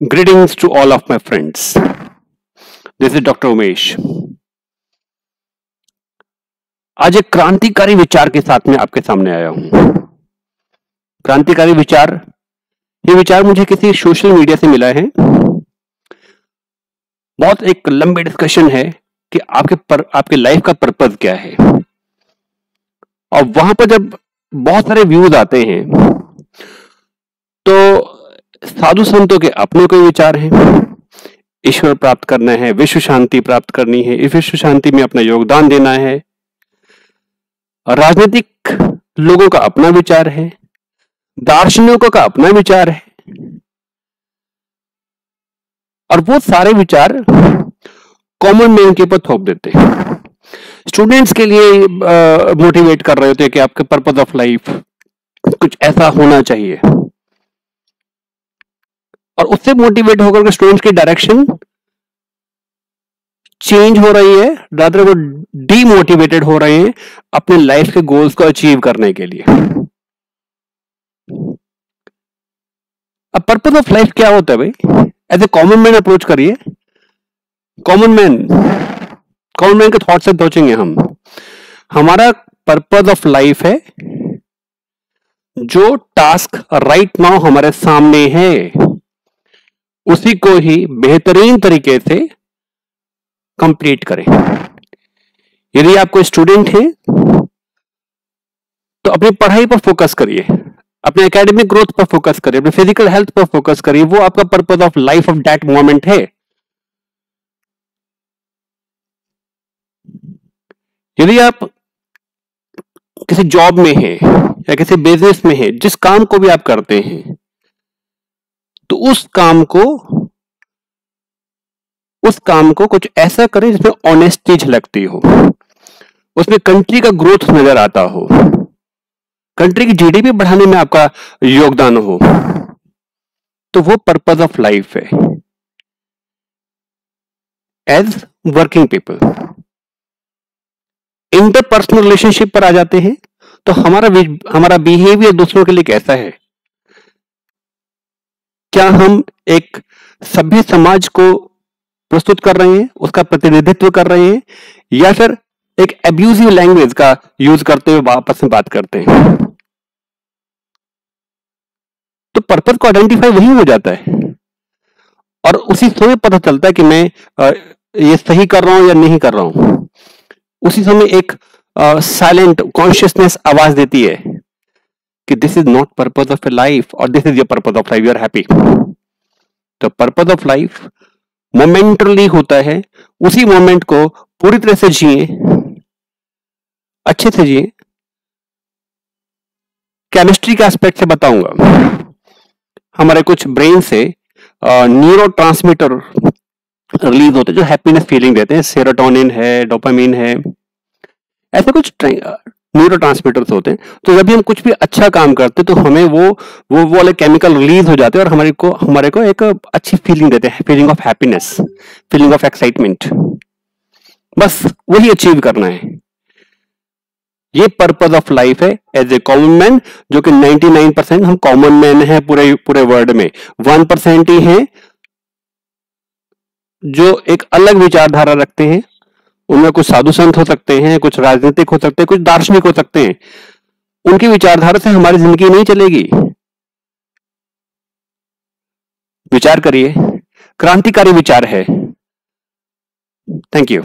Greetings to all of my friends. This is Dr. Umesh आज एक क्रांतिकारी विचार के साथ में आपके सामने आया हूँ क्रांतिकारी विचार, ये विचार मुझे किसी सोशल मीडिया से मिला है बहुत एक लंबी डिस्कशन है कि आपके पर, आपके लाइफ का पर्पज क्या है और वहाँ पर जब बहुत सारे व्यूज़ आते हैं तो साधु संतों के अपने कोई विचार हैं? ईश्वर प्राप्त करना है, विश्व शांति प्राप्त करनी है, इस विश्व शांति में अपना योगदान देना है। राजनीतिक लोगों का अपना विचार है, दार्शनिकों का अपना विचार है। और वो सारे विचार कॉमन मैन के ऊपर थोप देते हैं। स्टूडेंट्स के लिए मोटिवेट कर रहे होते हैं कि आपके पर्पज ऑफ़ लाइफ कुछ ऐसा होना चाहिए। और उससे मोटिवेट होकर के स्टूडेंट्स की डायरेक्शन चेंज हो रही है रादर वो डीमोटिवेटेड हो रहे हैं अपने लाइफ के गोल्स को अचीव करने के लिए। अब पर्पज ऑफ़ लाइफ क्या होता है भाई? As a common man approach करिए। कॉमन मैन कॉमन मैन के थॉट से सोचेंगे हम। हमारा पर्पज ऑफ़ लाइफ है जो टास्क राइट नाउ हमारे सामने है। उसी को ही बेहतरीन तरीके से कंप्लीट करें। यदि आप कोई स्टूडेंट हैं तो अपनी पढ़ाई पर फोकस करिए, अपने एकेडमिक ग्रोथ पर फोकस करिए, अपने फ़िज़िकल हेल्थ पर फोकस करिए, वो आपका purpose of life of that moment है। यदि आप किसी जॉब में हैं या किसी बिज़नेस में हैं, जिस काम को भी आप करते हैं तो उस काम को, उस काम को कुछ ऐसा करें जिसमें ऑनेस्टी झलकती हो। उसमें कंट्री का ग्रोथ नज़र आता हो। कंट्री की जीडीपी बढ़ाने में आपका योगदान हो। तो वो पर्पज ऑफ़ लाइफ है। As working people interpersonal relationship पर आ जाते हैं तो हमारा हमारा बिहेवियर दूसरों के लिए कैसा है? क्या हम एक सभ्य समाज को प्रस्तुत कर रहे हैं, उसका प्रतिनिधित्व कर रहे हैं, या फिर एक एब्यूजिव लैंग्वेज का यूज़ करते हुए आपस में बात करते हैं? तो पर्पज को आइडेंटिफाई वही हो जाता है। और उसी समय पता चलता है कि मैं ये सही कर रहा हूँ या नहीं कर रहा हूँ। उसी समय एक साइलेंट कॉन्शियसनेस आवाज़ देती है। कि this is not purpose of a life और this is your purpose of life you are happy तो पर्पज ऑफ़ लाइफ मोमेंटली होता है, उसी मोमेंट को पूरी तरह से जिए, अच्छे से जिए केमिस्ट्री के एस्पेक्ट से बताऊँगा। हमारे कुछ ब्रेन से न्यूरो ट्रांसमीटर रिलीज़ होते हैं, जो हैप्पीनेस फीलिंग देते हैं सेरोटोनिन है डोपामिन है, ऐसे कुछ न्यूरो होते हैं तो जब भी हम कुछ भी अच्छा काम करते हैं तो हमें वो वो वो वाले केमिकल रिलीज़ हो जाते हैं और हमारे को हमारे को एक अच्छी फीलिंग देते हैं feeling of happiness feeling of excitement बस वही अचीव करना है। ये पर्पज ऑफ़ लाइफ है एज ए कॉमन मैन जो कि 99 परसेंट हम कॉमन मैन है पूरे पूरे वर्ल्ड में। वन परसेंट ही है, जो एक अलग विचारधारा रखते हैं। उनमें कुछ साधु संत हो सकते हैं, कुछ राजनीतिक हो सकते हैं, कुछ दार्शनिक हो सकते हैं। उनकी विचारधारा से हमारी ज़िंदगी नहीं चलेगी। विचार करिए। क्रांतिकारी विचार है। Thank you